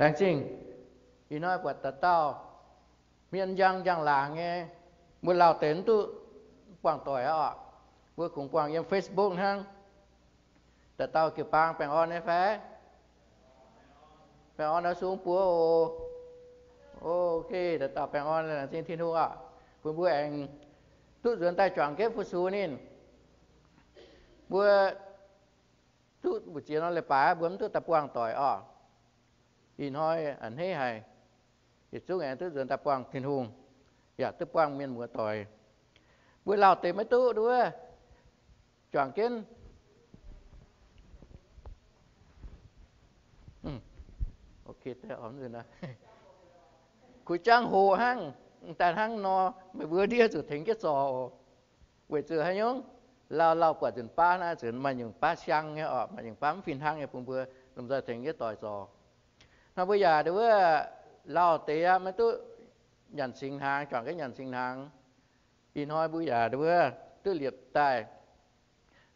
Đáng chinh, ý nói quả tà tao, miền giang giang là nghe, muốn lao tên tu quảng tuổi ạ, vừa cùng quảng em Facebook hăng, tà tao kêu bang bèn on ấy phé, bèn on nó xuống búa ô, ok, tà tao bèn on là trên thiên hữu ạ, vừa bữa anh tu dưỡng tay chọn kết phụ su nên, bữa tu bữa chiều nó lại bả bướm tu tập quảng tuổi ạ, in hoi anh thấy hay, thì số ngày tôi dần tập quang thiên hùng. Dạ tức quang miền mùa tỏi bữa lao tế mấy tu đua chọn kiến. Ừ. Ok thế ổn rồi nè. Cúi trang hồ hăng ta hăng nó mới vừa đi rồi thành cái sò. Vậy chứ hay nhung? Lao lao quả dần pa na dần mà những pa sang nghe ọ, mà những pa phim hăng nghe phùng vừa làm ra thành cái tòi sò. Nó bây giờ đối với lao tế mới tôi nhận sinh hàng chọn cái nhận sinh hàng in hoi bây giờ đối với tôi liệp tài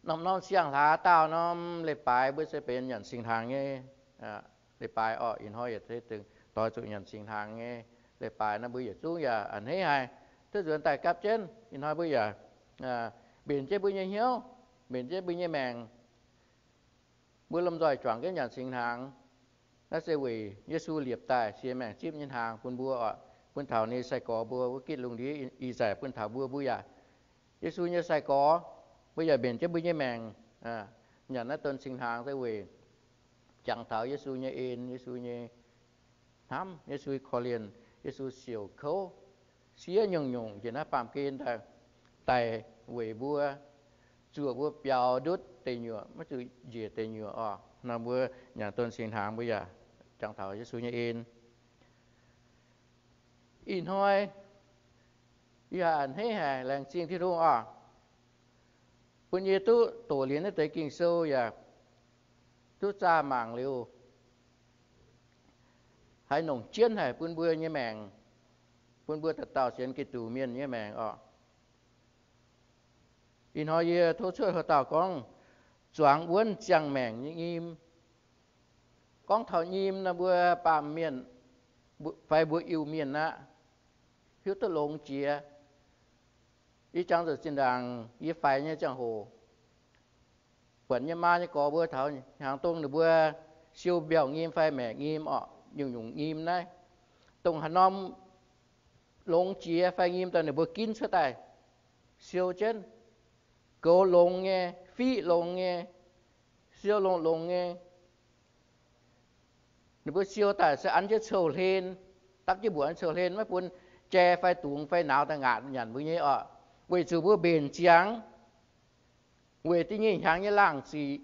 nó nó xiang lá tao nó lệ bài bây sẽ เป็น nhận sinh hàng nghe à lệ bài ở in hoi thế từng tôi chịu nhận sinh hàng nghe lệ bài nó bây giờ xuống giờ anh thấy hay tôi dựa tại cấp trên in hoi bây giờ à biển chế bây giờ hiếu biển chế bây giờ mèng bữa lâm rồi chọn cái nhận sinh hàng nó sẽ vì Giêsu liệp tài xia mẹ chip nhân hàng, quân bua ọ quân thảo này sai có bua với kít lùng đi y giải, quân thảo bua bua giả Giêsu như sai có, bây giờ biển chấp bây giờ mèng. À nhận nó tôn sinh hàng sẽ vì chẳng thảo Giêsu như in Giêsu như thắm Giêsu khó liền Giêsu siêu khấu. Xía nhung nhung chỉ nó phạm kiên ta tài vì bua chùa bua bèo đốt tề nhựa, mất chữ gì tề nhựa à nó bua nhà tôn sinh hàng bây giờ chẳng thảo suy như in. In thôi giờ anh thấy hà, làng chiên thi đua à. Bây giờ tu tổ liên tới kinh sâu giờ tu cha mạng liu hay nồng chiến hay bún bưa như mèng bún bưa thật tạo chiến cái tù miên như mèng à. In hỏi giờ thu chơi họ tạo con, choáng uốn chẳng mèng như im con thảo nhìm là bữa bà miền phải bữa yêu miền nè hiếu tự lông chia ý chẳng được xin đàng, ý phải như chẳng hồ. Quẩn như ma như có bữa thảo hàng tung là bữa siêu biểu nghiêm phải mẹ nghiêm ọ dùng dùng nghiêm này. Tung hà nom lông chia phải nghiêm tao bữa kín sơ tài. Siêu chân, cố lông nghe phi lông nghe, siêu lông lông nghe nếu bữa siêu ta sẽ ăn chết sầu lên tắc chứ buồn sầu lên, mấy buồn che, phải tuồng, phải nào ta ngạn nhận bữa nhé ở vì sự bữa bền trắng vì tí nhiên hàng như làng gì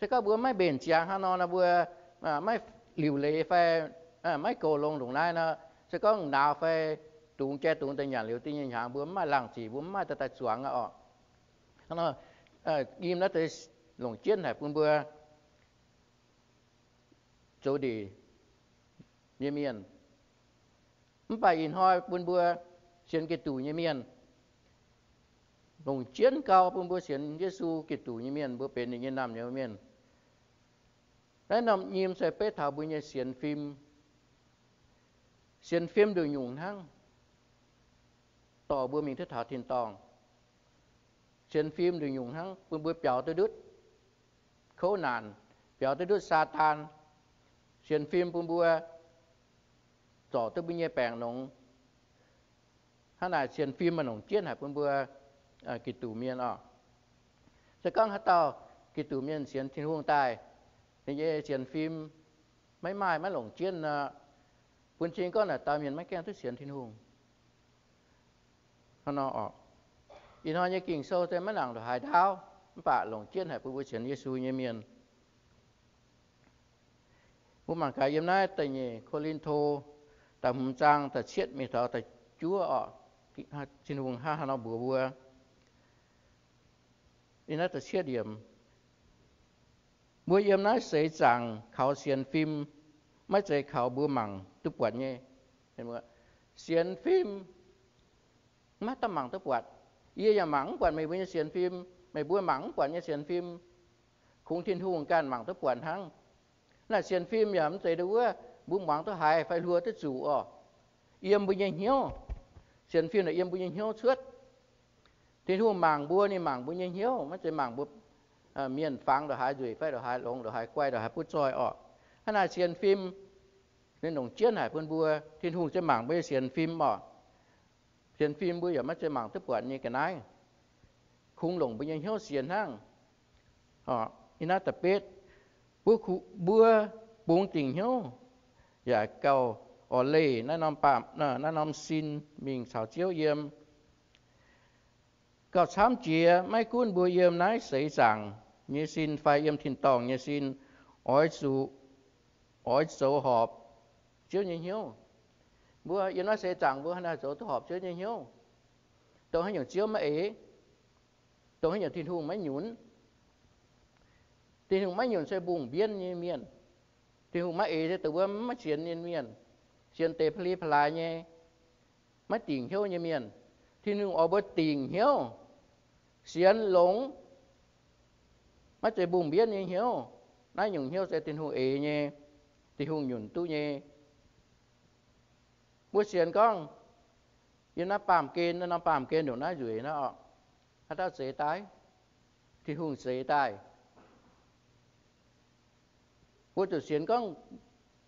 thế các bữa mấy bền trắng ha nó là bữa à mấy liều lệ phải à mấy cổ lông đồng này nó, sẽ có nào phải tuồng, che tuồng, ta nhận liều tí nhiên hàng bữa mấy làng gì bữa mấy ta ta xuống ở nó à im nó tới lồng chiến này bữa bữa chỗ đi như miền không phải in hoa buôn Bua xuyên cái tủ như miền lồng chiến cao buôn Bua xuyên Giêsu cái tù như miền bữa bên như nam như miền đấy nằm nhìm sẽ bế thảo bữa như xuyên phim. Xuyên phim được nhung hăng. Tỏ bữa mình thích thảo thiên tòng. Xuyên phim được nhung hăng buôn bữa béo tới đứt. Khấu nạn béo tới đứt sa tan xuyên phim bùn bùa tổ tư bây nhẹ bèng nông hắn là xuyên phim mà nông chiến hạt bùn bùa à kỳ tù miên ọ sẽ con hát tao kỳ tù miên xuyên thiên huông tài thì vậy xuyên phim mấy mai mấy lồng chiến à bún chiến có là tao miền mấy keng thức xuyên thiên huông hắn nó ọ in hoa như kinh sâu tới mấy làng đồ hải đao bà lồng chiến hạt bùn bùa xuyên Giêsu như miền ผู้มังกายยมน้ายแต่เนี่ยโคลินโทแต่หุ่มจังแต่เชียดมีเถาแต่จัวอะจินหุงห้าฮานอบัวบัวอิน่าแต่เชียดเดียมบัวเยี่ยมน้ายเสยจังเขาเสียนฟิล์มไม่ใจเขาบัวมังตุปวดเนี่ยเห็นไหมเสียนฟิล์มมาตะมังตุปวดเยี่ยมมังปวดไม่บัวเสียนฟิล์มไม่บัวมังปวดเนี่ยเสียนฟิล์มคงทิ้นทุ่งการมังตุปวดทั้ง na sian phim ya am đâu du bung mang to hai phải lua te chủ o yem bu nyen hiu sian phim là yem bu nyen hiu suốt. Thì thu mảng bua ni mảng bu nyen hiu mà te mảng bu à, miền phẳng rồi hai duy phải rồi hai lông rồi hai quay rồi hai put choi o hana sian phim nên nồng chiến hải phân bua thiên hùng sẽ mảng bây sian phim mỏ sian phim bây giờ mất trên mảng tiếp quản như cái này. Khung lồng bây giờ hiếu sian hang. Họ ina tập bết bữa khu bữa bốn tình nhau. Dạ cầu ở lề nó nằm bạm nó nó nằm xin mình sao chiếu yếm. Cầu sám chia mấy cuốn bữa yếm nái xảy rằng như xin phải yếm thiên tòng như xin ói sụ, ói sổ họp chiếu như hiếu bữa yếm nói xảy rằng bữa nó số họp chiếu như hiếu tôi hay những chiếu mà ấy tôi hay những thiên hùng mấy nhún thì hùng mai nhổn sẽ bùng biên như miền thì hùng mai ấy thì tự bơm mắt chiến như miền chiến tế pli pla nhé. Mắt tình hiếu như miền thì hùng ở bờ tình hiếu. Chiến lống mắt sẽ bùng biên như hiếu. Nãy nhổn hiếu sẽ tình hùng ế nhé. Thì hùng nhổn tu nhé. Bữa chiến con. Yên nó pàm kên nó pàm kên đồ nó dưới nó ta sẽ tái thì hùng sẽ tái เป็ดบัวบัวปุงติ่งเหี้ยวอย่าเกาออเล่นั่นน้ำปามน่ะนั่นน้ำซินมิงสาวเจียวเยี่ยมก็ช้ำเจียไม่กุ้นบัวเยี่ยมนายใส่สั่งเยซินไฟเยี่ยมทินตองเยซินอ้อยสู ỏi số họp chưa nhiều hiếu bữa yên nói sẽ chẳng bữa hai số tổ họp chưa nhiều hiếu tôi hay nhiều chiếu mấy tôi hay nhiều thiên hùng mấy nhún thiên hùng mấy nhún sẽ bùng biên như miền thiên hùng mấy ấy thì từ bữa mấy chiến như miền chiến tê pli pla như mấy tiền hiếu như miền thiên hùng ở bữa tiền hiếu chiến lống mấy chơi bùng biên như hiếu nói nhung hiếu sẽ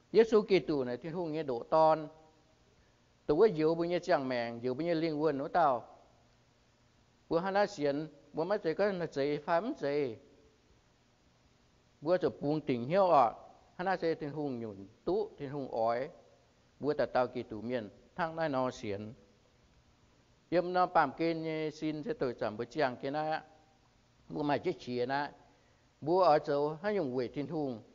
thiên hùng ấy như thì hùng nhuận tu nhé mua xiên con yên nó pàm kên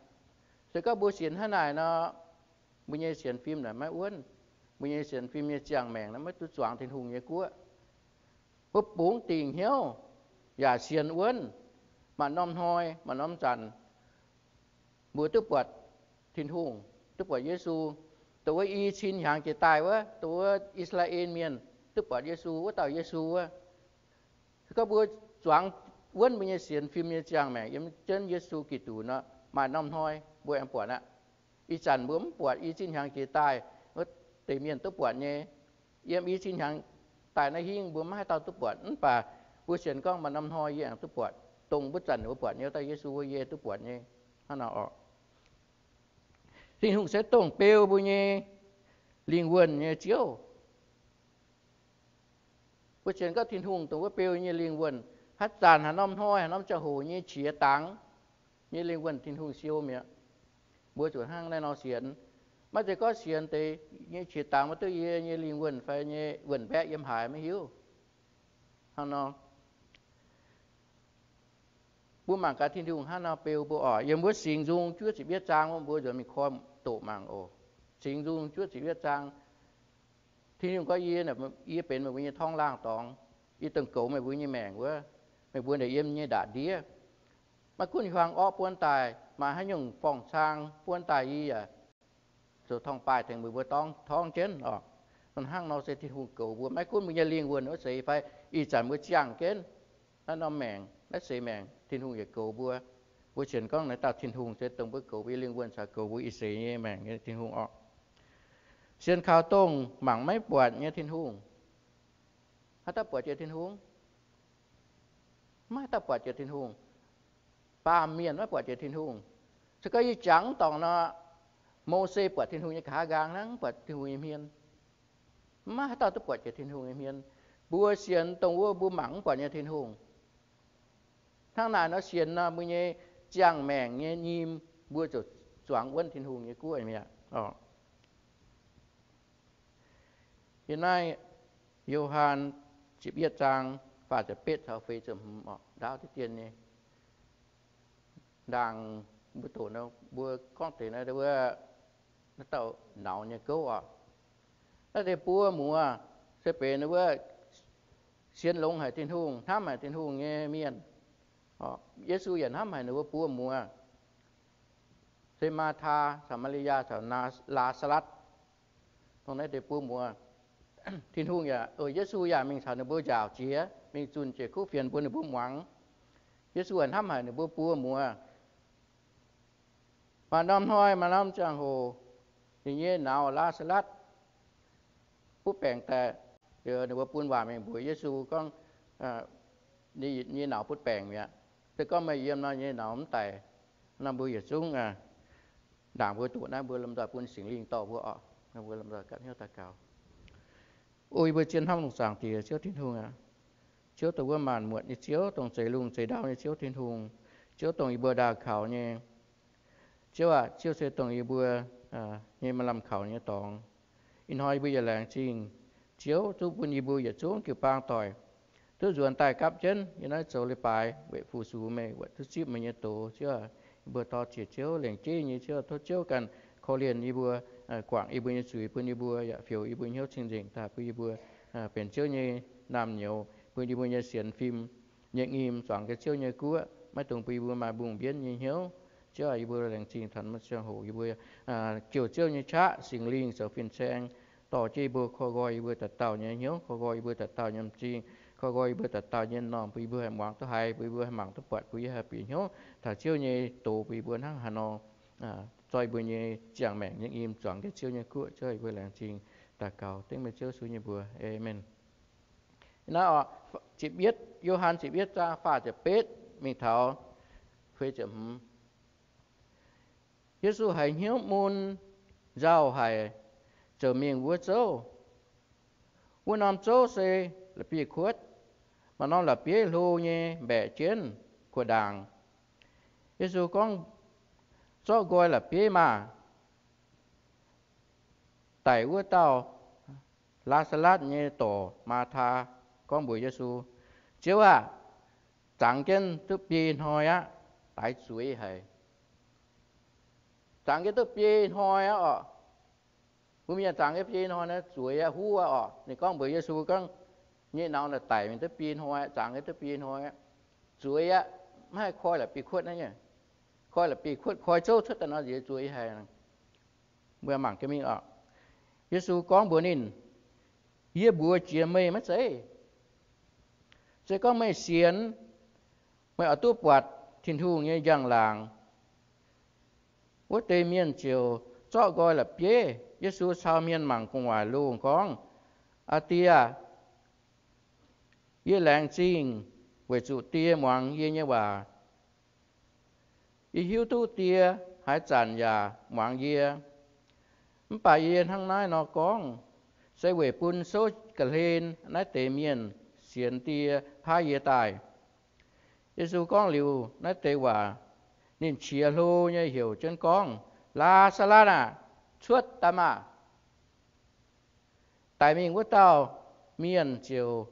สก็บูเสียนให้นายเนาะมึงยังเสียนฟิล์มหน่อยไม่อ้วนมึ这个不行，他来呢，不也选 film 呢，没ง，不也选 film 也讲明了，没都装天红也过，不补定晓，也选稳，嘛弄开，嘛弄赞，不都ปูงตีงเหวอย่าเสียนอ้วนมาน้อมหอยมาน้อมจันบูตุ้ดปวดทินหุงตุ๊，ดปวด耶稣，ตัวอีชินหางจะตายวะตัวอิสราเอลเมียนตัดปวดเยซูว่าต่อเยซูวะก็บูสว่างอ้วนมีเสียนฟิล์มเยจางแมงยังเจนเยซูกี่ตัวเนาะมาน้อมห้อย บวยอัปวดนะอีจันบวมปวดอีชินหางกี่ตายเมื่ตีเมียนตุปวดเนยเยี่ยมอีชินหางตายในหิ้งบุ้มให้ตาตุปวดนั่นป่าผู้เชียนกล้องมานำหอยเยี่ยมตุปวดตรงบุษจันหัวปวดเนี่ยตาเยซูเยตุปวดเนี่ยฮห้เาออกสิ่งหุ่งเสตรงเปียวบุญเนยลิงเวินเนี่ยเจียวผู้เชียนก็ทิ้นหุ่งตรงว่าเปียวเนี่ยลิงเวนฮัดจานหาน้อห้อยหาน้อจะหูเนี่ยเฉียตังเนี่ยลิงเวนทิ้นหุ่งเชียวเมีย bữa chuẩn hang này nó xiên mà chỉ có xiên thì như chỉ táng mà tôi nhé liên quân phải như quân bé yếm hại mới hiểu. Hăng nó? Bữa mà cả thiên đường hăng nó bêu bữa ở. Yếm bữa xin dung chưa chỉ biết trang bữa rồi mình khoa tổ mạng ồ chính dung, chúa chỉ biết trang. Thiên đường có yên là yên bên mà như thong lang tòng. Y từng cổ mà vui như mèn quá. Mà vui để yên như đã đĩa. Mà quân hoàng ó buôn tài mà hay nhung phòng sang buôn tài y à rồi thong bài thành mười bữa tong thong chén ờ còn hang nó sẽ thì hùng cổ vừa mấy quân mình nhà liên quân nó sẽ phải y chẳng mới chẳng kén nó nó mèn nó sẽ mèn thiên hùng về cổ vừa bữa chuyện con này ta thiên hùng sẽ tổng bữa cầu với liên quan sa cầu với ý như mà nghe thiên hùng ọ xiên khao tông mảng mấy bọt nghe thiên hùng hát ta bọt chơi thiên hùng mai ta bọt chơi thiên hùng ba miền mấy bọt chơi thiên hùng sẽ có ý chẳng tòng nó mô xê bọt thiên hùng như cả gang nắng bọt thiên hùng im hiền mai ta ta bọt chơi thiên hùng im hiền bữa xiên tổng bữa bữa mảng bọt nghe thiên hùng thang này nó xiên nó mới nhé chàng mèng nhé nhim bữa cho choáng quân thiên hùng nhé cú ấy mẹ ờ hiện nay Johann chỉ biết rằng phảiจะเป็ดเขาเฟยจะดาวที่เตียนนี่ดัง บุตรเนาะบัวก้องเตนะเว่าnó tạo nạo nhà cứu à nó thì bùa mùa sẽ về nó với xiên lông hải tiên hùng tham hải tiên hùng nghe miền họ Giêsu dẫn tham hải nó với bùa mùa sẽ ma tha Samaria thảo na la salat ตรงนั้นเดี๋ยวปูมัวทิ้นหุ่งอย่าเออเยซูอย่ามิงสาวใ นบัวจาวเจียมิงจุนเจคู่เฟียนบัวในบัวหวังเยซูอันทำหายในบัวปูมัวมาน้อมห้อยมาน้อมจังโหทีนี้หนาวลาสลัดผู้แปลงแต่เดี๋ยวในว่าปูนว่ามิงบัวเยซูก็นี่นี่หนาวพุทธแปลงเนี่ยแต่ก็ไม่เยี่ยมนะนี่หนาวมันแต่นำบัวอย่าซุ้งอ่ะด่างบัวตัวนะบัวลำดาปูนสิงลิงต่อบัวอ่ะนำบัวลำดากัดเหี้ยวตาเก่า ôi bữa chiến hong sàng thì chiếu thiên hùng à chiếu tàu màn muộn như chiếu tổng chạy lùng chạy đau như chiếu thiên hùng chiếu tổng bữa đà khảo chứ à chiếu sẽ tổng bữa à như mà làm khảo như tổng in hoi bây giờ làng chinh chiếu tu bún bữa giờ xuống kiểu bang tỏi tu ruộng tài cắp chân như nói chỗ lấy bài vệ phù su mày vệ tu chip mày như tổ chiếu bữa to chỉ chiếu lệnh chi như chiếu tu chiếu cần khó liền như bữa quảng y như suy bùi ni bùa ya phiêu y bùi hiếu chân trình ta bùi bùa biển chiếu như nam nhiều bùi ni bùi như xiên phim nhẹ nghiêm soạn cái chiếu như cũ mấy tuần bùi bùa mà bùng biến như hiếu chưa ai bữa rằng xin thần mất sang hồ ai bữa à chiều chiều như cha xin linh sở phiên sang tỏ chi bữa khó gọi bữa tật tàu nhớ nhớ khó gọi bữa tật tàu nhầm chi. Khó gọi bữa tật tàu nhân nọ bữa bữa hàng quảng thứ hai bữa bữa hàng mạng thứ bảy bữa hàng biển nhớ. Thà chiều như tổ bữa bữa hàng hà nọ à rồi bữa như chẳng mẹ những im chọn cái chiều như cựa chơi bữa làng trình. Ta cầu tiếng mẹ chiều suy như bữa amen. Nó chỉ biết, Johan chỉ biết ra phà chỉ biết mình thảo phê chấm 耶稣还有门绕还这面我走，我那走是了别阔，mà nó là bia lô nhé bẻ chiến của đảng. Giê xu con cho gọi là bia mà tại của tao la salat nhé tổ ma tha con bùi Giê xu chứ à chẳng kiến tức bia thôi á tại suy hay สั่งให้个都别害啊哦，我们也长个别害呢，水啊呼啊哦，你讲不耶稣讲，你闹了带面都别害，长个都别害，水啊ไม่คอยละปีขวดนั่นเนี่ยคอยละปีขวดคอยเจ้าชุดแต่นอนเยจุยให้เมื่อหมังก็มีออกเยซูกล้องเบอร์นินเยี่ยบัวเจียมเมย์ไม่ใช่จะก็ไม่เสียนไม่เอาตู้ปวดทิ้นทูเงี้ยย่างหลาง quốc tây miên chiều, cho gọi là bia Giêsu sao miên mảng cùng hòa luôn con à tia ye Lang chinh về chủ tia mong ye như bà y hiếu tu tia hãy chàn ya mạng ye bà yên hăng nai nó con sẽ về pun số cả lên nái tề miền xiên tia hai ye tài Giêsu con liu nái tề hòa nên chia lô nhớ hiểu chân con, la sa la na chuốt ta mà tại mình của tao miền chiều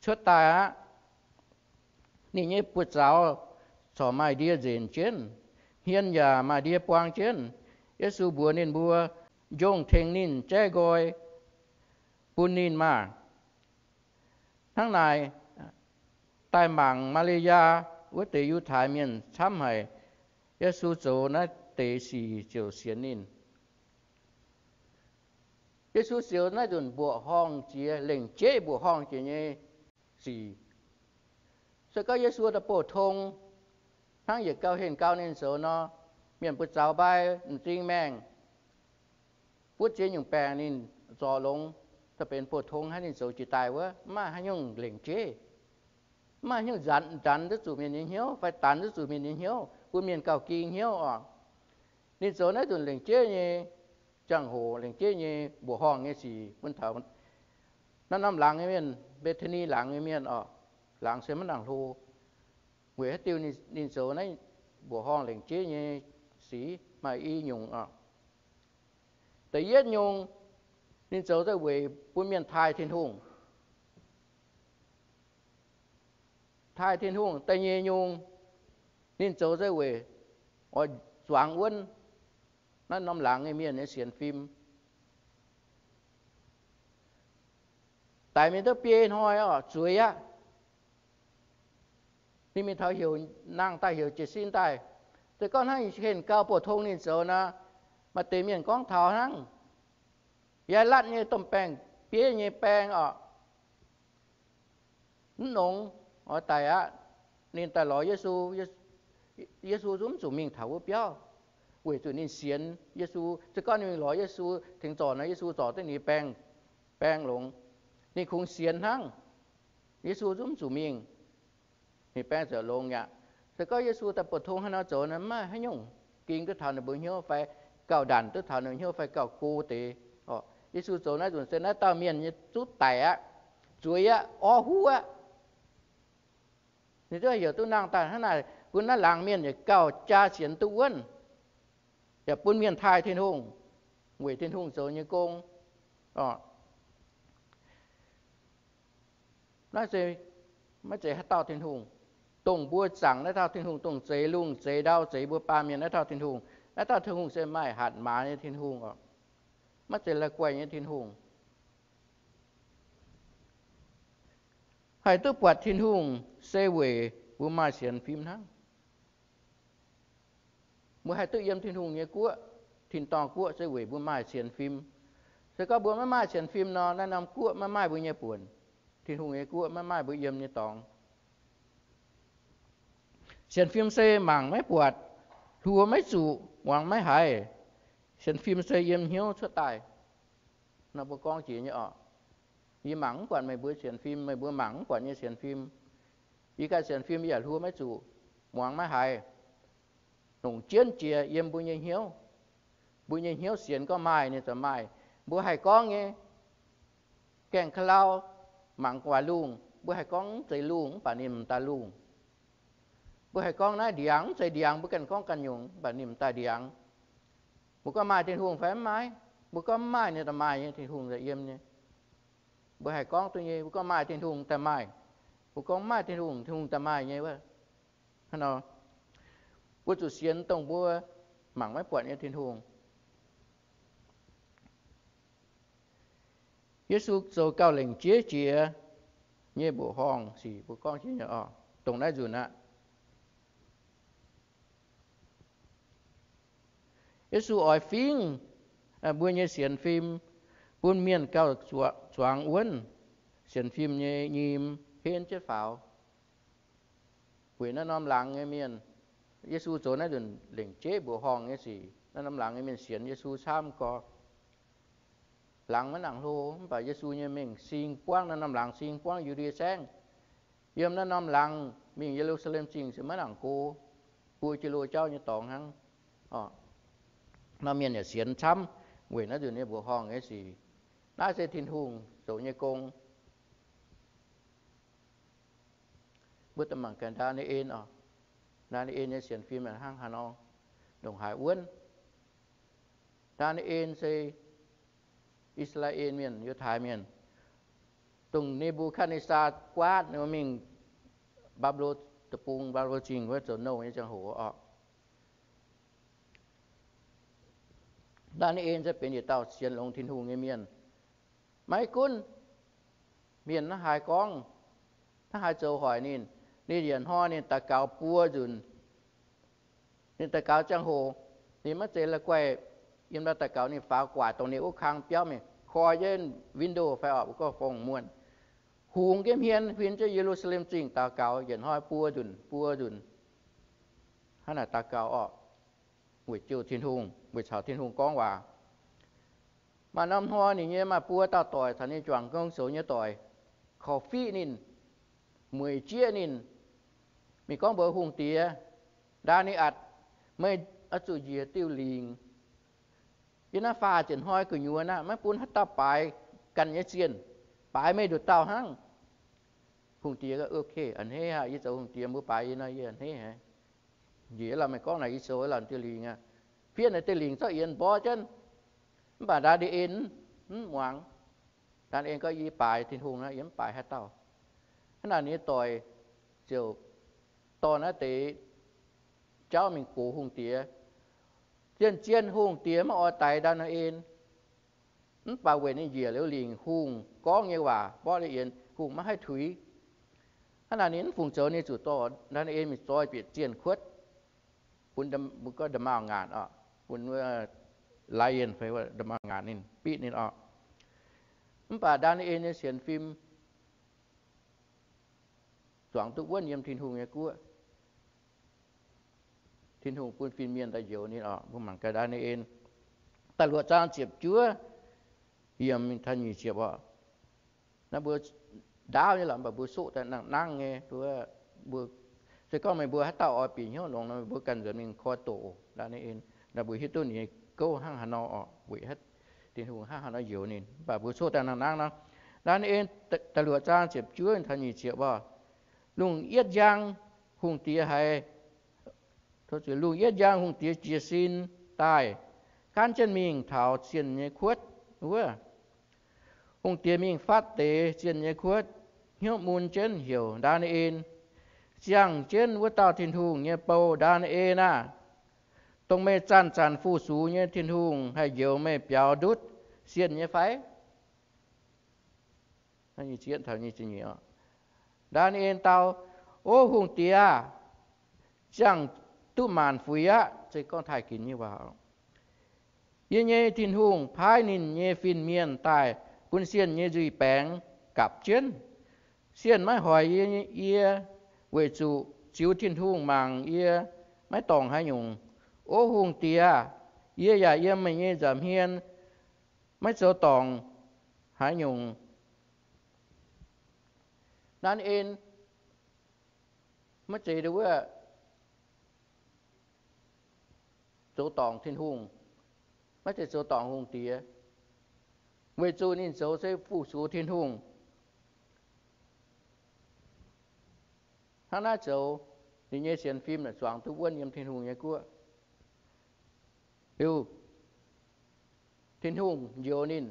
chuốt ta á nên như bút giáo sọ mai đi dền chiến hiên nhà mà đi quang chiến Yesu bùa nên bùa dùng thèn nín che gọi bùn nín mà thằng này tại mạng Malaysia với tỷ yu thái miền thăm hay 耶稣走那得是就显灵。耶稣走那种不慌节，领接不慌节呢是，所以耶稣的不通，他也高兴高年时候呢，面不着白，唔知命，不知用白呢坐拢，ถ้าเป็นปวดท้องให้นิสูจิตายวะมาให้ยุ่งเหล่งเจ มายุ่งจันจันที่สุดมีนิเหี้ยวไฟตันที่สุดมีนิเหี้ยวปุเมียนเก่ากีเหี้ยวอ่ะนินโสนั่นตุนเหล่งเจนี่จังโหเหล่งเจนี่บัวห้องนี่สี่มันเถานั่นน้ำหลังไอ้เมียนเบทนีหลังไอ้เมียนอ่ะหลังเสมันหลังโล quỷ hết tiêu nên nên số này bộ hòn lệnh chế như sĩ mà y nhung à tại yết nhung nên số tới quỷ buôn miền thái thiên hùng thái thiên hùng tại nhẹ nhung nên số tới quỷ ở doãn quân nó nằm lặng ngay miền này xiên phim tại mình tôi biết hỏi ở chuối á thì mình thấy hiểu năng tai hiểu chỉ xin taiแต่ก็ให้เห็นเก้าปวดทงนี่เสียวนะมาเตมียนก้องเท้านั่งยายลัดเนี่ยต้มแป้งเปี้ยเนี่ยแป้งอ่ะนง 哦，大家恁在老耶稣耶耶稣总是命头标，为主恁先耶稣，这个你老耶稣听早呢，耶稣早对你病病龙，你คงเสียนทั้ง耶稣总是命，你病着龙呀，这个耶稣在不通和那早呢，嘛还用กินก็ทานบุญเหี้ยวไฟเก่าดันตัวทานเหี้ยวไฟเก่ากูเต哦，耶稣早那种生那到面你做大啊，做呀，哦呼啊。อหัวนี่ตัวอยู่ตัวนั่งตาข้างในปุ่นนั้นหลังเมียนอย่าเก่าจ้าเสียนตัวอ้วนอย่าปุ่นเมียนทายเทียนหงเวทียนหงโจเนี่ยกงอ๋อน่าจะไม่ใจให้เต้าเทียนหง tùng bua chẳng nó thao thiên hùng tùng chế lung chế đau chế bua ba miền nó thao thiên hùng nó thao thiên hùng sẽ mai hạt má như thiên hùng ạ mất chế là quay như thiên hùng hải ตัวปวดทิ้นหุงเซ xe về vừa mai xiển phim thắng มื่อให้ตัวเยี่ยมทิ้นหุงเนี่ยกัวทิ้นตองกัวเซเวยบุญไม้เสียนฟิมเสก็บัวแม่ไม้เสียนฟิมนอนแนะนำกัวแม่ไม้บุญเนี่ยป่วนทิ้นหุงเนี่ยกัวแม่ไม้บุญเยี่ยมเนี่ยตองเสียนฟิมเสหมังไม่ปวดทัวไม่สูหวังไม่หายเสียนฟิมเสเยี่ยมเหี้ยวชั่วตายนับกองจีเนี่ยออก i mắng quản mày bữa xiển phim, mày bữa mắng quản như xiển phim. I cái xiển phim giả lúa mấy chủ muang mấy hài nùng chiến chia yếm bữa nhiên hiếu. Bữa nhiên hiếu xiển có mai này tờ mai bữa hài con nghe, kèn khao mắng quả luôn bữa hài con chạy luôn bà niệm ta luôn bữa hài con nói điảng chạy điảng bữa cần con cần nhung bà niệm ta điảng bữa có mai trên huồng phải mái bữa có mai này tờ mai thì huồng là yếm này bởi hai con tôi nhé có mai trên thùng tầm mai. Có con mai trên thùng thùng tầm mai nhé vậy hả nó bố chủ xuyên tổng bố mảng mấy quận trên thùng. Giêsu rồi cao lệnh chia chia như bộ hòn xỉ bộ con chia nhỏ. Tổng đại dùn ạ. Giêsu ở phim à, bữa như xiển phim phun miên cao choáng uốn. Xiên phim nhẹ nhìm hên chết pháo. Quỷ nó nom lặng nghe miên. Giêsu chỗ nó đừng lĩnh chế bộ hòn nghe gì nó nom lặng nghe miên xiên Giêsu sam có lặng nó nặng lô và Giêsu như mình. Xin quang, nó nom lặng xin quang dù đi sang yếm nó nom lặng mình Jerusalem xin xin mất nặng cô. Cô chỉ lô cháu như tòng hăng. Ờ. Nó miên nhà xiên chăm quỷ nó đừng như bộ hòn nghe gì nó sẽ thiên hùng số như công bữa tầm bằng cảnh đa này in à đa này in như xiên phim là hang hà non đồng hải uốn đa này in sẽ Israel miền như Thái miền tùng Nebuchadnezzar quát nếu mình Babylon tập trung Babylon trình với chỗ nâu như chẳng hổ ọ ด้านนี้เองจะเป็นอยู่เต่าเสียนลงทินหูเงียนไม่กุ้นเมียน นะหายกองถ้าหายเจอหอยนี่นี่เหรียญห่อนี่ตะเกาปัวจุนนี่ตะเกาจังโหนี่มาเจละกวยยิมละตะเกานี่ฟ้ากว่าตรงนี้อุ้คางเปี้ยวมีคอเย็นวินโดว์ไฟออกก็ฟงม้วนหูงเกมเฮียนพินจะเยรูซาเล็มจริงตะเกาเหรียญห่อปัวจุนปัวจุนขนาดตะเกาออก buổi chiều thiên hùng buổi sáng thiên hùng con hòa mà năm hoa này như mà bua ta tỏi thành như chọn công số như tỏi khó phi nín mười chia nín mi con bờ hùng tía đa ni ạt mới ở chỗ gì tiêu liền yên na pha chỉnh hoi cứ nhua na mấy bún hắt ta bài cần như xiên bài mấy được tao hăng hùng tía có ok anh hê ha ý cháu hùng tía mua bài nó ý anh hê ha gì là mày có này ý số là tiêu liền à phía này tiêu liền sao yên bỏ chân bà đã đi in ngoan đàn ên có ý bài thì hùng nó yếm bài hai tao cái này ní tội chiều tao nó tế cháu mình cố hùng tía chiên chiên hùng tía mà ở tại đàn ên bà vềนี่เหยียแล้วลิงหุงก็เงี้ยว่าบ่ละเ bà ra đi in ngoan đàn em có gì bài thì hùng nó yếm bài hay tao thế là ní tôi chiều tôi nó tí cháu mình cú hùng tía chiên chiên hùng tía mà ở tại đàn em bà quên đi dìa liễu liền hùng có nghe quả bỏ đi yên hùng mà hay thúy thế là nín phùng chớ ní chủ tôi đàn em mình tôi bị chiên khuất คุณก็ดมาเอางานอะคุณเมื่อ lion phải là đâm ngàn in pi in ọ bà đa ni in xem phim soạn tu quân yếm thiên hùng nghe cua. Thiên hùng quân phim miên đã nhiều nên ọ bu mảng cái đa ni ta lụa trang chiệp chúa yếm thanh thân nhị chiệp ọ nó bữa đá như là bà bữa sụ ta nặng năng nghe bữa bữa sẽ có mấy bữa hát tạo ở pin hiếu lòng nó bữa cần rồi mình kho tổ đa ni in là bữa hít tu câu hang hà nó ở hết thì hùng hang hà nó nhiều nên bà bố số tại nặng năng nó đàn em ta lựa trang chụp chúa thành nhị triệu bà lùng yết giang hùng tía hay thôi chỉ lùng yết giang hùng tía chia xin tài can chân mình thảo xiên nhé khuất đúng hùng tiền mình phát tế trên nhé khuất hiệu môn chân hiểu đàn em giang chân với tao thiên hùng nhé bầu đàn em à tông mê chan chan phu sú nhé, thiên hùng hay dầu mê béo đút, xiên nhé phái. Hay như chuyện thảo như chuyện nhỉ đan yên tao, ô hùng tia chẳng tu màn phu á chỉ con thải kín như vào. Yên nhé thiên hùng phái nín nhé phiên miền tài quân xiên nhé duy bén cặp chiến xiên mãi hỏi yên nhé về chủ chiếu thiên hùng màng yên mãi tòng hai nhung แปงกับเชินเซียนไม้หอยเยเยเวจูจิวทินหุงมังเยไม่ตองให้ยุงโอหุงเตียเยอย่าเยไม่เยจำเฮียนไม่เจอตองหายยุงนั่นเองไม่ใจดู yêu tin hùng hung jonin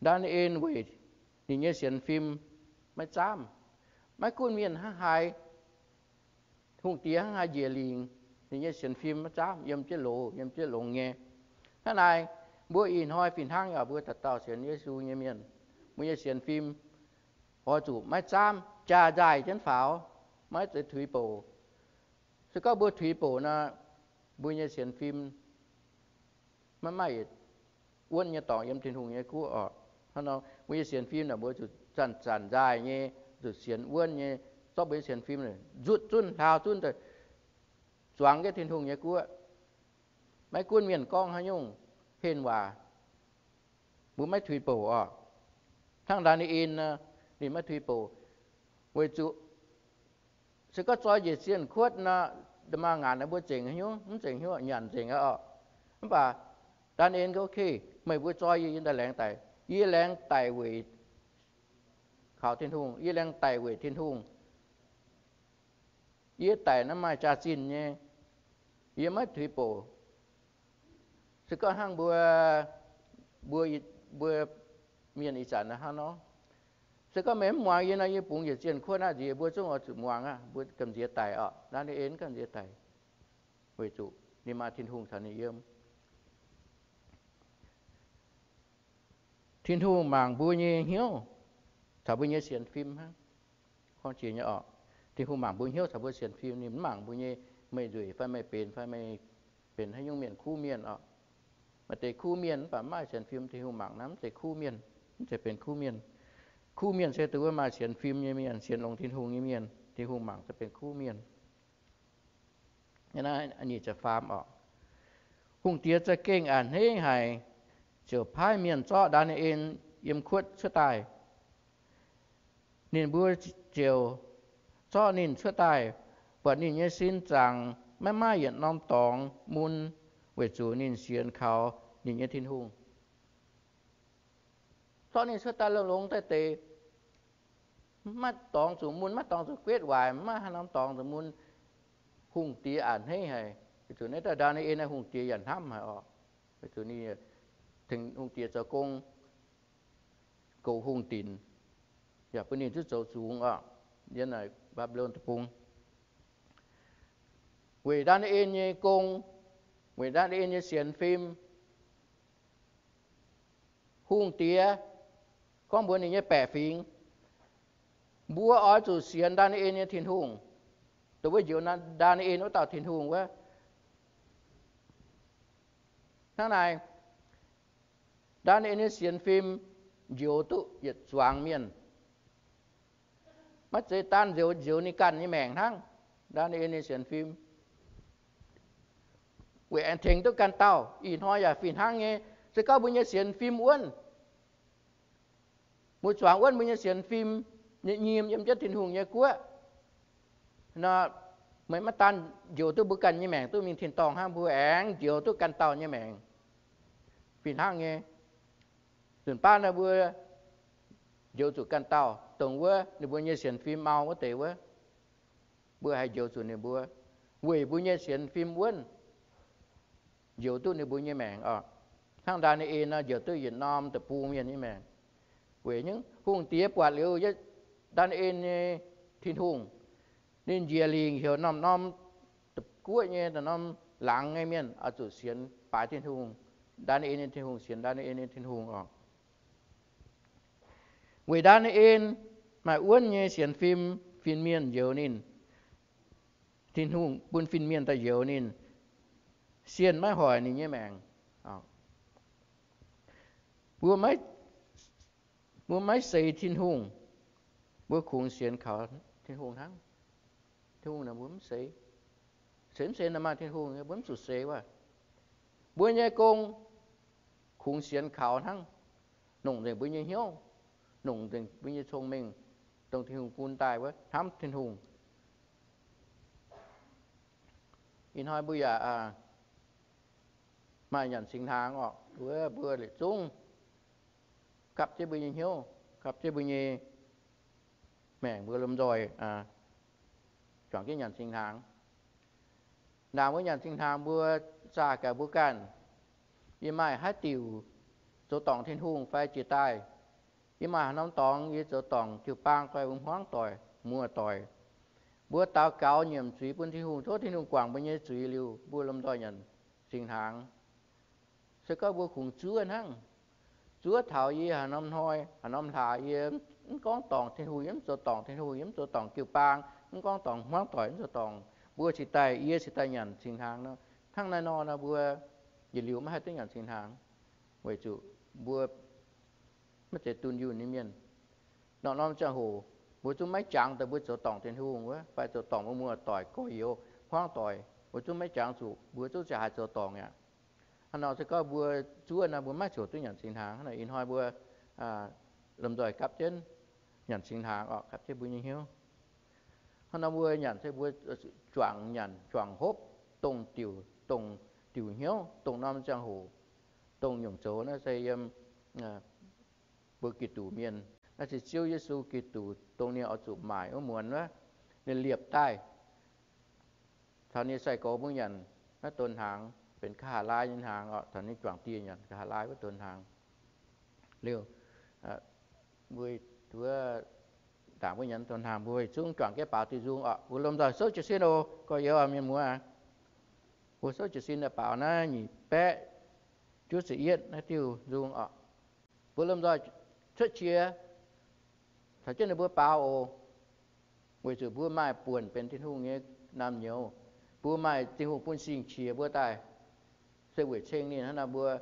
dan en wait ni nhé xiên phim, mai cham mai kun miền ha hai hung tía ha dìa liền ni nhé xiên phim, mai cham yếm chế lộ yếm chế lộ nghe. Thế này, bữa in hoi phim hang ở bữa thật tao xiên nhé su nhé miền. Bữa nhé xiên phim, hoa chủ mai cham cha dài chân pháo, mai tới thủy bổ sự có bữa thủy bổ na bữa như xem phim. Mà mày uốn như tỏ yếm thiên hùng như cũ ở. Nó bữa như xem phim là bữa chủ chăn chăn dài như, chủ xem uốn như, sau bữa xem phim này rút chun thao chun rồi. Choáng cái thiên hùng nhé cua. Mấy cuốn miền con hay nhung? Hên hòa. Bố mấy thủy bổ à thằng đàn in thì mấy thủy bổ. Với chú sẽ có cho gì xiên khuất na đâm mà ngàn nó bữa chỉnh hay nhung không chỉnh hiểu nhận chỉnh à bà đàn in có ok mấy bữa cho gì in đã lẹng tại y lẹng tại vì khảo thiên hùng y lẹng tại vì thiên hùng y tại nó mà cha xin nhé y mất thủy bộ sự có hàng bùa bùa bùa miền ý sản là hàng nó สึก็เหม่หมางเยี่ยนอะไรอยู่ปุ่个没忙，原来也不也见困难，也不中我只忙啊，不跟接待啊，那你人跟接待为主，你มาทุ่งสันนิยม天ทุ่งบางบัวเหี้ยวถ้าบัวเยี่ยเสียนฟิล์มฮะข้อเจีเนี่ยออกที่ผู้หมางบัวเหี้ยวถ้าบัวเสียนฟิล์มนี่มันหมางบัวเย่ไม่ดุยไฟไม่เป็นไฟไม่เป็นให้ยุ่งเมียนคู่เมียนออกมาเตะคู่เมียนป่าไม่เสียนฟิล์มที่ผู้หมางน้ำเตะคู่เมียนจะเป็นคู่เมียน คู่เมียนเสียตัวมาเสียนฟิล์มเมียนเสียนลงทินหูเมียนที่หูหมางจะเป็นคู่เมียนนี่นะอันนี้จะฟาร์มออกหุ่งเตียจะเก่งอ่านให้หายเจอพายเมียนเจาะดานเองเยี่ยมขวดเชื่อตายนี่บัวเจียว cho nên chưa tài và nên nhớ xin rằng mấy mai hiện nom tòng mun về chủ nên xuyên khảo nên nhớ thiên hùng cho nên chưa tài lông lông tay tê mắt tòng sủ muôn mắt tòng sủ quyết hoài mắt năm tòng sủ muôn hung tía ảnh hay hay cái chỗ này ta đa này là hung tía ảnh hăm hay ọ cái chỗ nàyถึง hung tía cho công cầu hung tinอย่าเป็นนี่ที่โจสูงอ่ะยันไหนบาบิโลนตะปุงเวดานเอ็นเยกงเวดานเอ็นเยเสียนฟิล์มหุ่งเตีย ก้องบัวนี่เนี่ยแปะฟิงบัวอ้อยจุเสียนดานเอ็นเนี่ยทินหุ่งแต่ว่าอยู่นั้นดานเอ็นว่าต่อทินหุ่งว่ าทั้งในดานเอ็นเนี่ยเสียนฟิล์มอยู่ตุหยัดสว่างเมียน mất dây tan diều diều ni căn ni mèng thăng đa ni ni xiên phim quỷ anh thình tôi căn tàu in hoa ya phim hang nghe sẽ có bây giờ xiên phim uốn một choáng uốn bây giờ xiên phim nhẹ nhìm nhầm chất thiên hùng nhẹ quá nó mấy mắt tan diều tôi bữa căn như mèng tôi mình thiên tòng ham bữa án diều tôi căn tàu như mèng phim hang nghe rồi ba là bữa diều chủ căn tàu tổng vua ni bua nhớ xem phim mau có thể vua bua hay dầu chủ ni bua quỷ bua nhớ xem phim quân dầu tu ni bua nhớ mèn à thằng đàn ni in quế những hùng tía quả liu với đàn in ờ, thiên hùng. Nên dìa liền hiểu năm năm tập cuối nhé là năm lặng ngay miền, ở chỗ xiên bài thiên hùng. Đàn in thiên hùng xiên, đàn in thiên hùng à quế đàn in mà uốn nhé xiên phim phim miền dầu nín. Thiên hùng buôn phim miền ta dầu nín. Xiên má hỏi nên nhé mèng bữa máy xây thiên hùng bữa khung xiên khảo thiên hùng thắng. Thiên hùng là bướm xây xiên xiên là mà thiên hùng bướm sụt xây quá. Bữa nhé công khung xiên khảo thắng. Nông thì bữa nhé hiếu nông thì bữa nhé thông minh. Trong thiên hùng quân tài với thắm thiên hùng in hai bây giờ à mà nhận sinh tháng ngọ bữa bữa để chung yếm cho tòng thiên hùng yếm cho tòng chịu bang con tòng hoang tỏi cho tòng bữa chỉ tay ý chỉ tay nhận sinh hàng nó thằng này nó là bữa gì liu mà hay tới nhận sinh hàng vậy chủ bữa ไม่เจตุนอยู่นี่เมียนนอนน้อมจะหูบุจุไม่จังแต่บุจุตองเทียนหูงวะไปจุตองมัวต่อยก็อ ยู่คว้างต่อยบุจุไม่จังสูบุจุจะหาจุตองเนี่ยอันนั้นจะก็บัวชั่วนะบัวไม่จุตัวอย่างสินหางอันนั้นอินหอยบัวอ่าลำดอยกับเจนอย่างสินหางออกกับเจ้บุญยั nó sẽ có bùa chúa là bùa mát chỗ tôi nhận sinh tháng nó in hoa bùa à lầm rồi cặp trên nhận sinh tháng ở cặp trên bùa như hiếu. Nó bùa nhận sẽ bùa ờ, chọn nhận chọn hốp tùng tiểu tùng tiểu hiếu tùng nam giang hồ tùng nhộng chỗ nó sẽ um, à, bùa kỳ tủ miền. Nó sẽ siêu Giêsu kỳ tủ tùng này ở chỗ mãi ở muốn đó. Nên liệp tai. Thằng này sai có bùa nhận nó tôn hàng เป็นข้าลายยันหางอ่ะตอนนี้จวงตียันข้าลายว่าตนหางเร็วอ่ะบุยตัวต่างบุญยันตนหางบุยซึ่งจวงแก่ป่าตีซุงอ่ะบุลมดอยโซจะซิโนก็เยอะมีมัวบุโซจะซินเปล่านะนี่แปะจุดเสียดนะติวซุงอ่ะบุลมดอย xuất chiaถ้าเจ้าในบัวเปล่าโอเวสือบัวไม้ป่วน sự buổi chiều này là bùa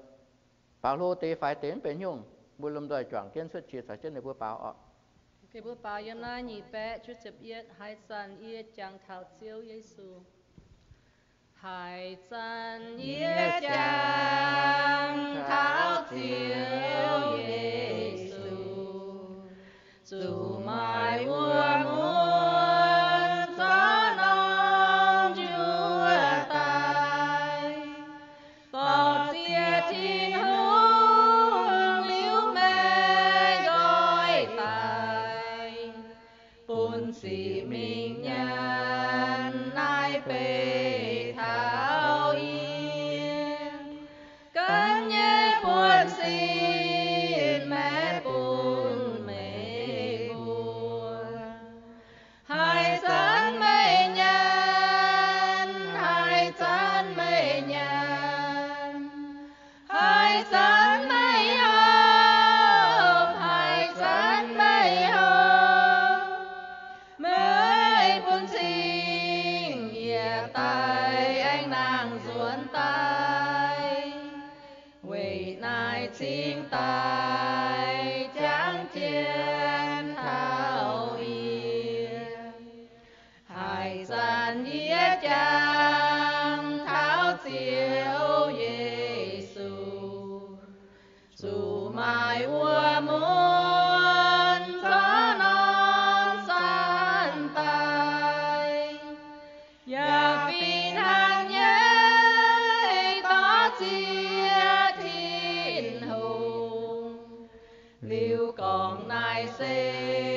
bảo lô tế phải tiến bền nhung. Bữa lâm đời chọn kiến xuất chia sẻ trên này bùa bảo ọ cái bữa bảo yếm là nhị bé chú chấp yết hai san yết chẳng thảo chiếu yết su hai san yết chẳng thảo chiếu yết su còn nài xin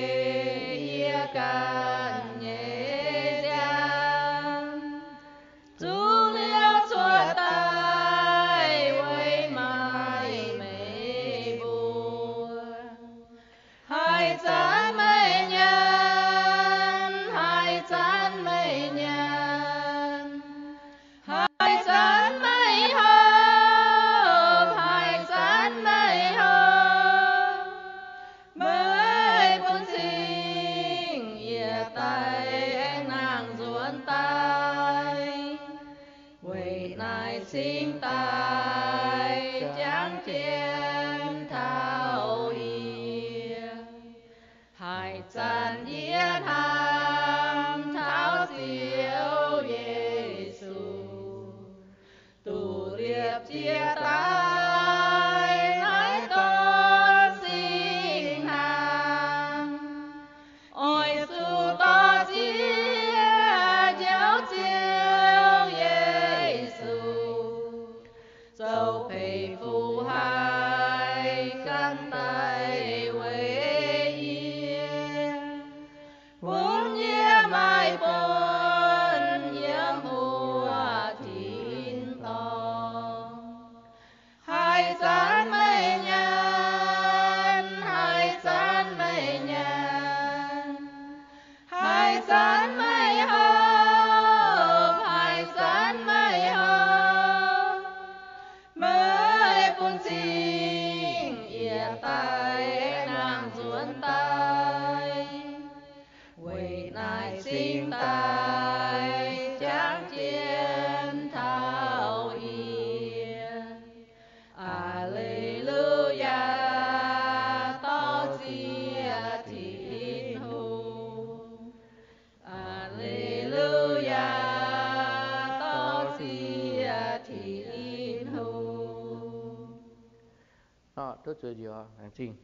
trình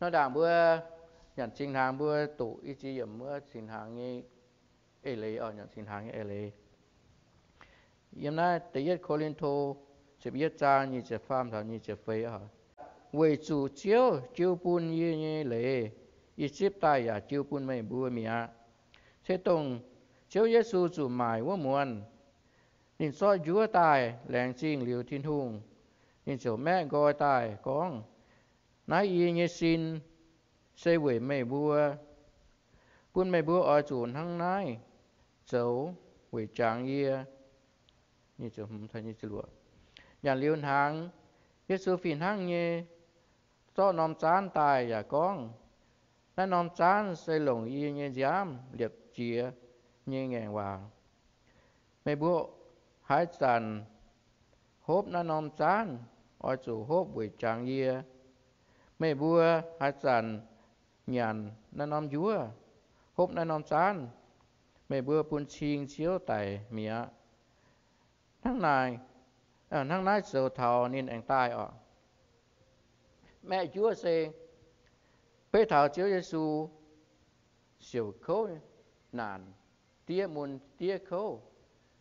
nó đang bữa nhận trình hàng bữa tụ ý chí yểm bữa trình hàng như ê lê ở nhận trình hàng như ê lê yểm na tế yết cô linh thô chụp yết cha như chụp phàm thảo như chụp phê ở vì chủ chiếu chiếu bún như như lê y chip tai ya chiếu bún mày bùa mía thế tông chiếu Giêsu chủ mài wa muôn nên so chúa tài làng chinh liều thiên hùng nên chỗ mẹ gọi tài con nói y như xin, xây quỷ mẹ bùa quân mẹ bùa ở chủ hăng nói dấu quỷ tráng yê như chỗ hùng thay như chỗ lụa. Nhà liêu hàng Giêsu phiền hăng như cho nom chán tài ya con nó nom chán xây lồng y như giám liệp chia như ngàn vào mẹ bùa hai sàn, hốp nó nom chán ở chủ hốp quỷ tráng yê mày bùa hai sàn nhàn nó nóm dúa hốp nó nóm chán mày bùa bún chiên chiếu tại mía thằng này à, thằng này sầu thảo nên anh tai ở mẹ chúa xe bê thảo chiếu Giêsu siêu khâu nàn tia môn tia khâu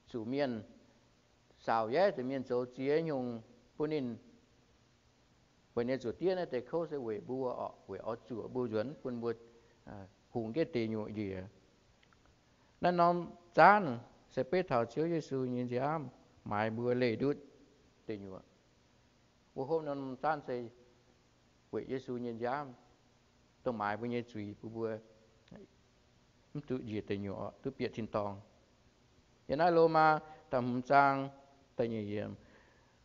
chủ miền sao yé từ miền châu chia nhung bún in when you chủ tia này thì khâu sẽ về bùa ở về ở chùa bùa chuẩn bún bùa à, hùng cái tiền nhụ gì nên nó chán sẽ biết thảo chiếu với sư nhìn giám mãi bùa lễ đút tình nhựa bữa hôm nó tan sẽ với sư nhìn giám tôi mãi với nhé truy bữa bữa tự gì tình nhựa tự biết tin tòng. Hiện nay lô mà tầm trang tại nhà hiểm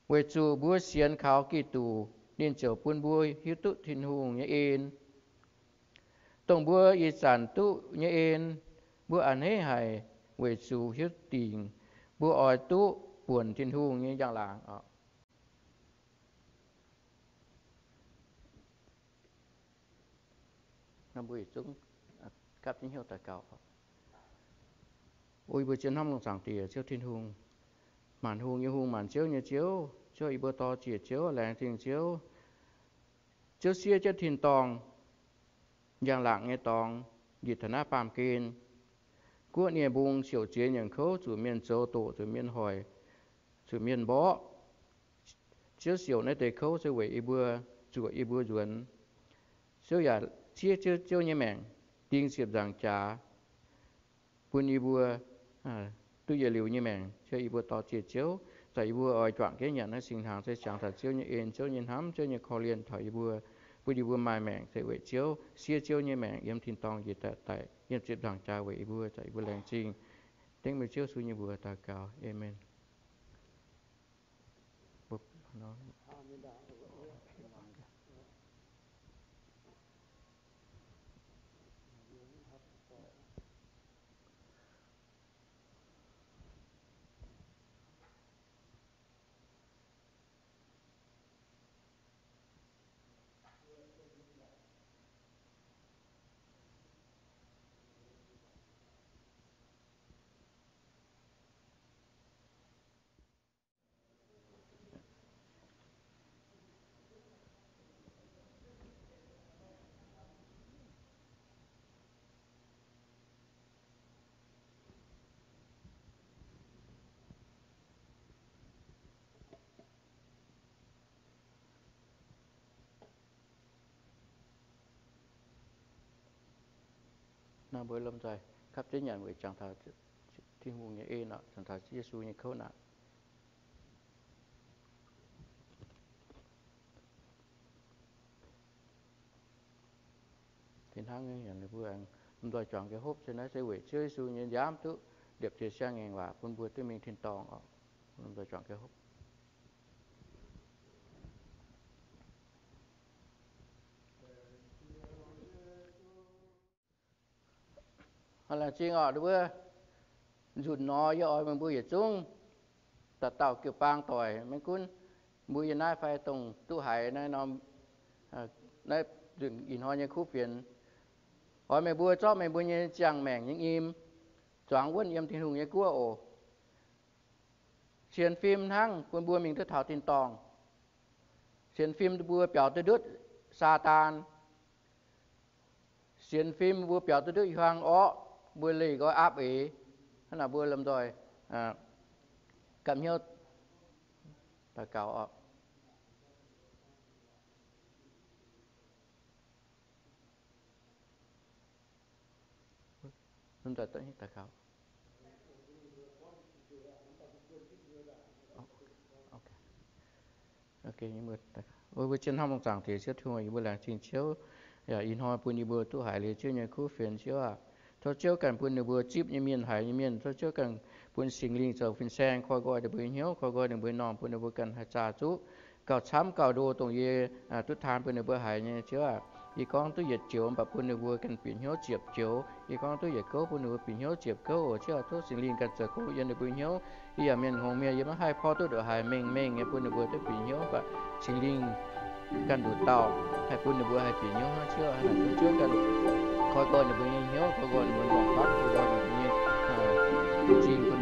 với chủ bữa xiên khảo kỳ tù nên chờ buôn bùi hiếu tụ thiên hùng nhé yên. Tổng bữa y sản tụ nhé yên bữa ăn hết hài về chủ hiếu tình bữa ỏi tụ buồn thiên hùng như dạng làng. Năm buổi chúng à, các tín hiệu tại cầu. Ôi bữa chân năm lòng sảng tỉa chiếu thiên hùng. Màn hùng như hùng màn chiếu như chiếu cho ibo to chia chiếu làng thiên chiếu. Chiếu xia cho thiên tòng giang lạng nghe tòng dịch thần áp pam kinh. Của niệm bùng xỉu chế nhận khấu chủ miền châu tổ chủ miền hỏi chủ miền bó. Chiếu xỉu nơi tề khấu sẽ về ibo chủ ibo duẩn. Chiếu giả chia chiếu chiếu như mèn tiên xiệp rằng trà. Buôn ibo à tôi giờ liều như mèn cho ibo to chia chiếu thầy vừa ở chọn cái nhận nó sinh hàng sẽ chẳng thật chiếu như yên, chiếu như hám chiếu như kho liên. Thời vừa bữa đi vừa mai mèng sẽ về chiếu, xia chiếu như mèng yếm thiên tông gì tại tại yếm chiếc đoàn cha về vừa thầy vừa lên chinh tiếng mới chiếu suy như vừa ta cao. Amen. Bụp, nó na bữa lâm rồi khắp thế nhận với chẳng thà thiên hùng như y nọ chẳng thà Giêsu như khâu nọ. Thiên thắng như nhận vừa ăn lâm rồi chọn cái hộp cho nó sẽ về chơi Giêsu như dám tu đẹp thì sang ngàn và phun bùa tới mình thiên tòng ở lâm chọn cái hộp. Hoặc là chi ngọ đứa rụt nó do oi mình bùi chung tạt tàu kiểu bang tỏi mình cũng bùi nai phải tông tu hải nai nó nai đừng in hoa như khu phiền hỏi mình bùi cho mình bùi như chẳng mèng những im choáng quân im thiên hùng như cua ổ xiên phim thăng quân bùi mình thức thảo tin tòng xiên phim bùi biểu tư đứt sa tan xiên phim bùi biểu tư đứt hoàng ó bữa lì có áp ý. Hay là vừa làm rồi. À, cảm nhớ ta cáo ọ chúng ta tới ta cáo. Ok. Ok những bữa ta với với chân hông chẳng thì sẽ thường những bữa làm trình chiếu. Dạ, ya in hoa puni đi bữa tu hải lý chưa nhà khu phiền chiếu à cho chiếu cần phun được vừa chip như miền hải như miền cho chiếu cần phun sinh linh sở phun sen coi gọi được bưởi hiếu coi gọi được bưởi nòng phun được vừa cần hạt trà chú cào sắm cào đồ tổng ye à tút than phun được vừa hải như chứ à y con tu dịch chiếu mà phun được vừa cần phun hiếu chiệp chiếu y con tu dịch cố phun được vừa phun hiếu chiệp cố ở chứ à sinh linh cần sở cố yên được bưởi hiếu y à miền hồng miền y mà hai pho tu được hải mình mình nghe phun được vừa tu phun hiếu và sinh linh cần đủ tàu hay phun được vừa hay phun hiếu chưa hay là tôi chưa cần khôi coi là bao nhiêu hiếu khôi coi là bao nhiêu tốt khôi coi là bao nhiêu